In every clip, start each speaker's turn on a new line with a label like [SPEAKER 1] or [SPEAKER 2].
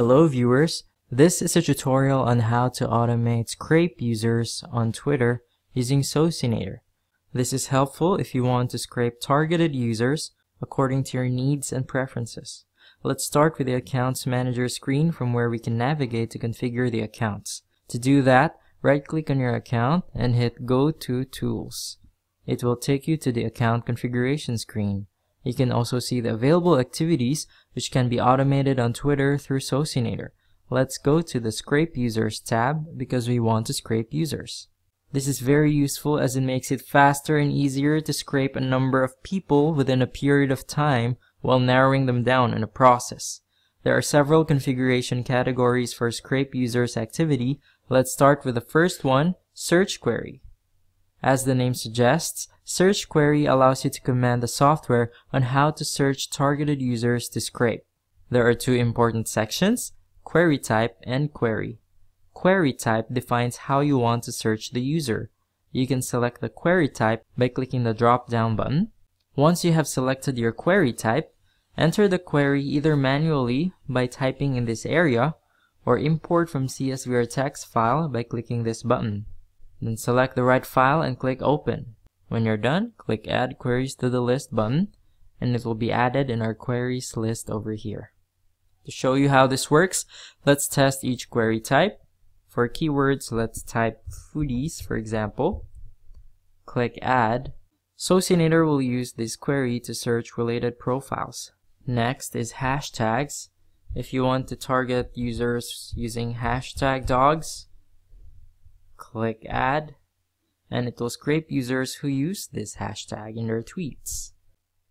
[SPEAKER 1] Hello viewers, this is a tutorial on how to automate scrape users on Twitter using Socinator. This is helpful if you want to scrape targeted users according to your needs and preferences. Let's start with the Accounts Manager screen from where we can navigate to configure the accounts. To do that, right-click on your account and hit Go to Tools. It will take you to the account configuration screen. You can also see the available activities which can be automated on Twitter through Socinator. Let's go to the Scrape Users tab because we want to scrape users. This is very useful as it makes it faster and easier to scrape a number of people within a period of time while narrowing them down in a process. There are several configuration categories for scrape users activity. Let's start with the first one, search query. As the name suggests, search query allows you to command the software on how to search targeted users to scrape. There are two important sections, query type and query. Query type defines how you want to search the user. You can select the query type by clicking the drop-down button. Once you have selected your query type, enter the query either manually by typing in this area or import from CSV or text file by clicking this button. Then select the right file and click open. When you're done, click add queries to the list button and it will be added in our queries list over here. To show you how this works, let's test each query type. For keywords, let's type foodies, for example. Click add. Socinator will use this query to search related profiles. Next is hashtags. If you want to target users using hashtag dogs, click add and it will scrape users who use this hashtag in their tweets.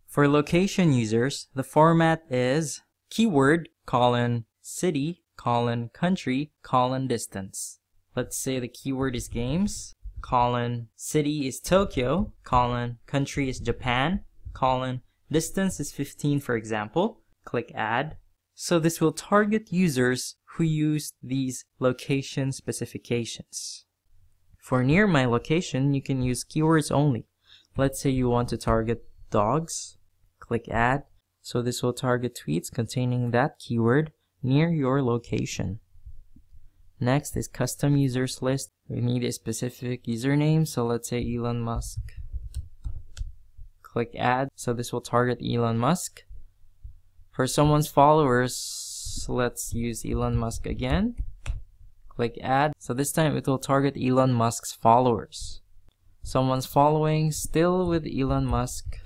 [SPEAKER 1] For location users, the format is keyword colon city colon country colon distance. Let's say the keyword is games, colon city is Tokyo, colon country is Japan, colon distance is 15 for example. Click add. So this will target users who use these location specifications. For near my location, you can use keywords only. Let's say you want to target dogs. Click add. So this will target tweets containing that keyword near your location. Next is custom users list. We need a specific username. So let's say Elon Musk. Click add. So this will target Elon Musk. For someone's followers, let's use Elon Musk again. Click add. So this time it will target Elon Musk's followers. Someone's following still with Elon Musk.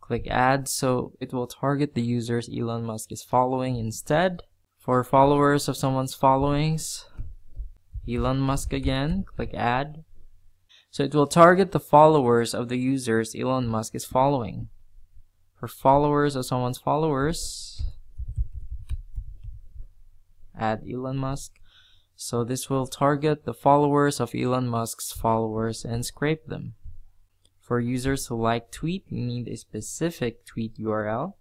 [SPEAKER 1] Click add. So it will target the users Elon Musk is following instead. For followers of someone's followings, Elon Musk again. Click add. So it will target the followers of the users Elon Musk is following. For followers of someone's followers, add Elon Musk. So this will target the followers of Elon Musk's followers and scrape them. For users who like tweet, you need a specific tweet URL.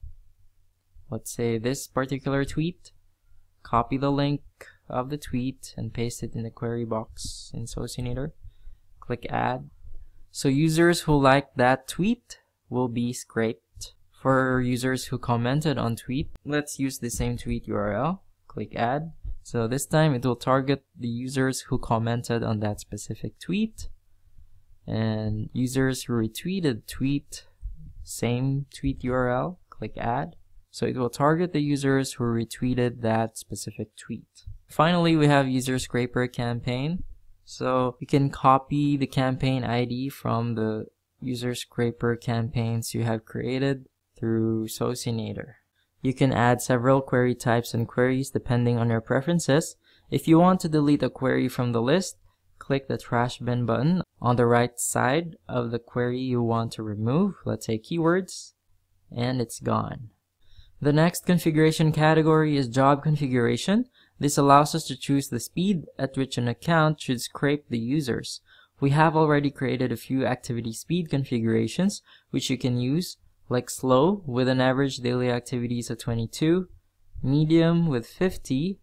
[SPEAKER 1] Let's say this particular tweet. Copy the link of the tweet and paste it in the query box in Socinator. Click add. So users who like that tweet will be scraped. For users who commented on tweet, let's use the same tweet URL. Click add. So this time it will target the users who commented on that specific tweet and users who retweeted tweet, same tweet URL, click add. So it will target the users who retweeted that specific tweet. Finally, we have user scraper campaign. So you can copy the campaign ID from the user scraper campaigns you have created through Socinator. You can add several query types and queries depending on your preferences. If you want to delete a query from the list, click the trash bin button on the right side of the query you want to remove. Let's say keywords, and it's gone. The next configuration category is job configuration. This allows us to choose the speed at which an account should scrape the users. We have already created a few activity speed configurations, which you can use like slow with an average daily activities of 22, medium with 50,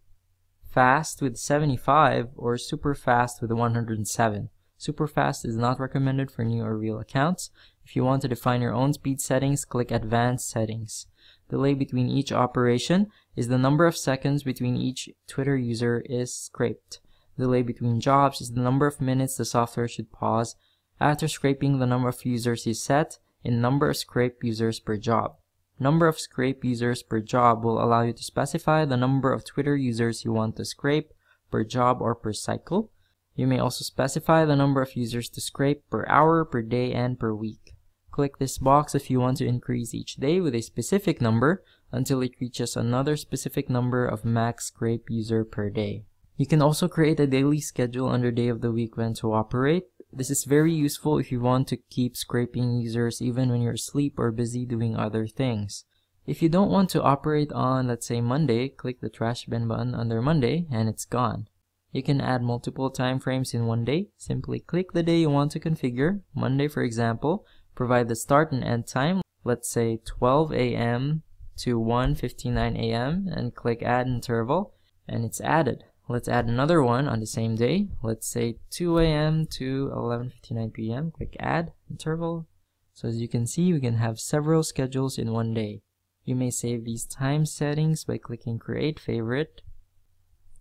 [SPEAKER 1] fast with 75, or super fast with 107. Super fast is not recommended for new or real accounts. If you want to define your own speed settings, click advanced settings. Delay between each operation is the number of seconds between each Twitter user is scraped. Delay between jobs is the number of minutes the software should pause after scraping the number of users is set in number of scrape users per job. Number of scrape users per job will allow you to specify the number of Twitter users you want to scrape per job or per cycle. You may also specify the number of users to scrape per hour, per day, and per week. Click this box if you want to increase each day with a specific number until it reaches another specific number of max scrape user per day. You can also create a daily schedule under day of the week when to operate. This is very useful if you want to keep scraping users even when you're asleep or busy doing other things. If you don't want to operate on, let's say Monday, click the trash bin button under Monday and it's gone. You can add multiple time frames in one day. Simply click the day you want to configure. Monday, for example, provide the start and end time. Let's say 12 a.m. to 1.59 a.m. and click add interval and it's added. Let's add another one on the same day. Let's say 2 a.m. to 11.59 p.m. Click add interval. So as you can see, we can have several schedules in one day. You may save these time settings by clicking create favorite.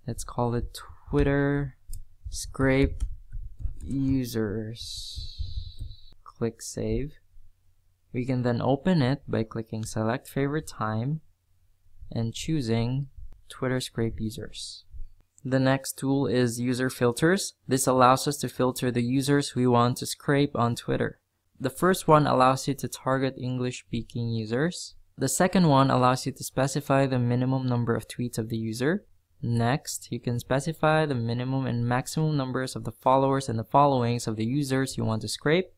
[SPEAKER 1] Let's call it Twitter scrape users. Click save. We can then open it by clicking select favorite time and choosing Twitter scrape users. The next tool is user filters. This allows us to filter the users we want to scrape on Twitter. The first one allows you to target English speaking users. The second one allows you to specify the minimum number of tweets of the user. Next, you can specify the minimum and maximum numbers of the followers and the followings of the users you want to scrape.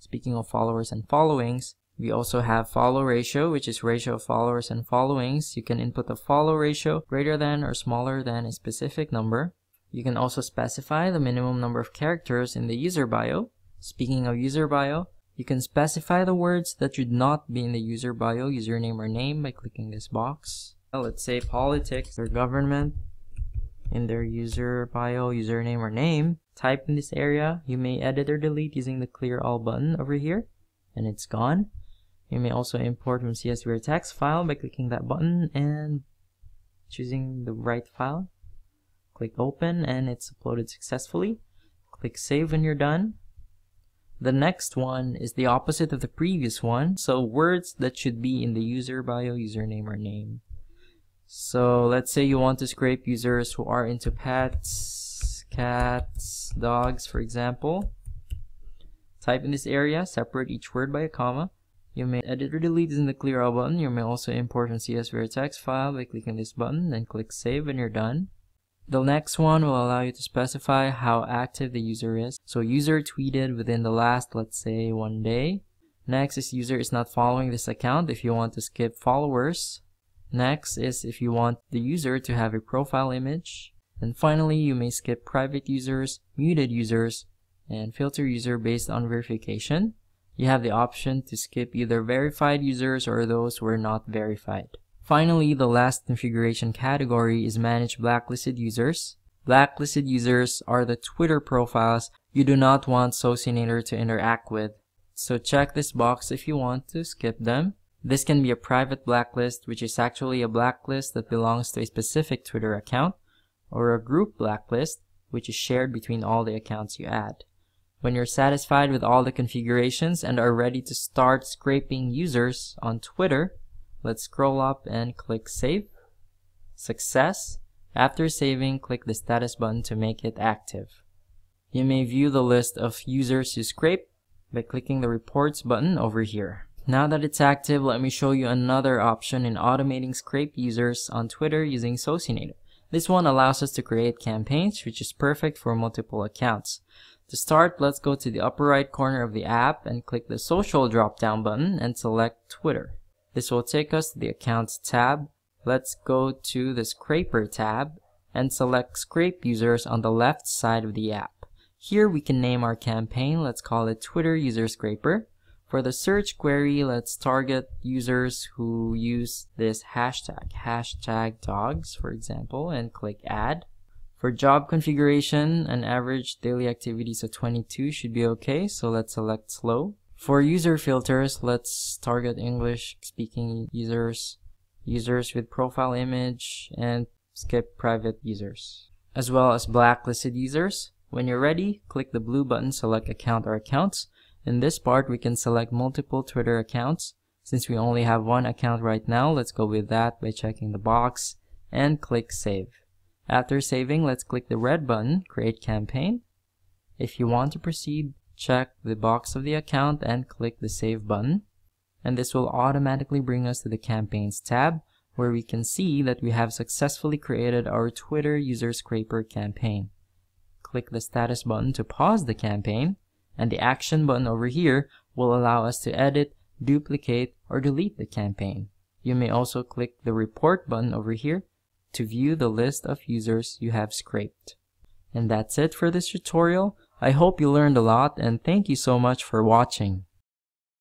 [SPEAKER 1] Speaking of followers and followings, we also have follow ratio, which is ratio of followers and followings. You can input the follow ratio greater than or smaller than a specific number. You can also specify the minimum number of characters in the user bio. Speaking of user bio, you can specify the words that should not be in the user bio, username or name by clicking this box. Let's say politics or government in their user bio, username or name. Type in this area. You may edit or delete using the clear all button over here and it's gone. You may also import from CSV or text file by clicking that button and choosing the right file. Click open and it's uploaded successfully. Click save when you're done. The next one is the opposite of the previous one. So words that should be in the user bio, username, or name. So let's say you want to scrape users who are into pets, cats, dogs, for example. Type in this area, separate each word by a comma. You may edit or delete using the clear all button. You may also import from CSV text file by clicking this button, then click save when you're done. The next one will allow you to specify how active the user is. So user tweeted within the last, let's say, one day. Next is user is not following this account if you want to skip followers. Next is if you want the user to have a profile image. And finally, you may skip private users, muted users, and filter user based on verification you have the option to skip either verified users or those who are not verified. Finally, the last configuration category is manage blacklisted users. Blacklisted users are the Twitter profiles you do not want Socinator to interact with. So check this box if you want to skip them. This can be a private blacklist, which is actually a blacklist that belongs to a specific Twitter account, or a group blacklist, which is shared between all the accounts you add. When you're satisfied with all the configurations and are ready to start scraping users on Twitter, let's scroll up and click Save. Success. After saving, click the status button to make it active. You may view the list of users you scrape by clicking the Reports button over here. Now that it's active, let me show you another option in automating scrape users on Twitter using Socinator. This one allows us to create campaigns, which is perfect for multiple accounts. To start, let's go to the upper right corner of the app and click the social drop-down button and select Twitter. This will take us to the Accounts tab. Let's go to the Scraper tab and select Scrape Users on the left side of the app. Here we can name our campaign. Let's call it Twitter User Scraper. For the search query, let's target users who use this hashtag, hashtag dogs, for example, and click Add. For job configuration, an average daily activities of 22 should be okay, so let's select slow. For user filters, let's target English speaking users. users with profile image, and skip private users, as well as blacklisted users. When you're ready, click the blue button select account or accounts. In this part, we can select multiple Twitter accounts. Since we only have one account right now, let's go with that by checking the box and click save. After saving, let's click the red button, create campaign. If you want to proceed, check the box of the account and click the save button. And this will automatically bring us to the campaigns tab where we can see that we have successfully created our Twitter user scraper campaign. Click the status button to pause the campaign and the action button over here will allow us to edit, duplicate, or delete the campaign. You may also click the report button over here to view the list of users you have scraped. And that's it for this tutorial. I hope you learned a lot and thank you so much for watching.